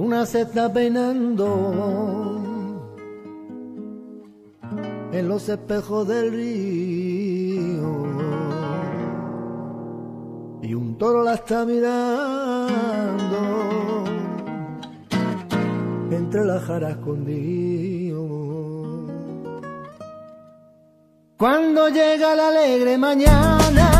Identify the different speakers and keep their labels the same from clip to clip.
Speaker 1: luna se está peinando. En los espejos del río. Y un toro la está mirando. Entre las jaras escondido. Cuando llega la alegre mañana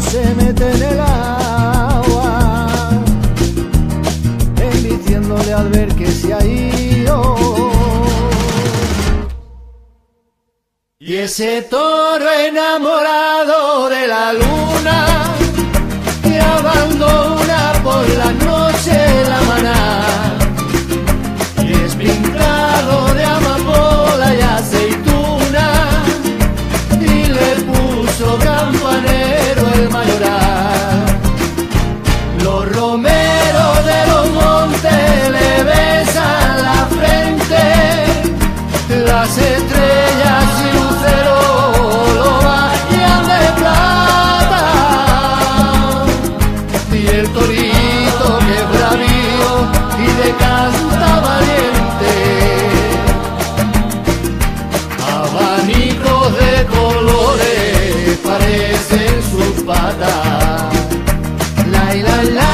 Speaker 1: se mete en el agua, emitiéndole al ver que se ha ido. Y ese toro enamorado de la luna que abandona por la noche la maná y es pintado de amapola y aceituna y le puso gran los romeros de los montes le besan la frente, las estrellas y luceros lo bañan de plata. Y el torito que bravío y de canta valiente, abanicos de colores parecen su la la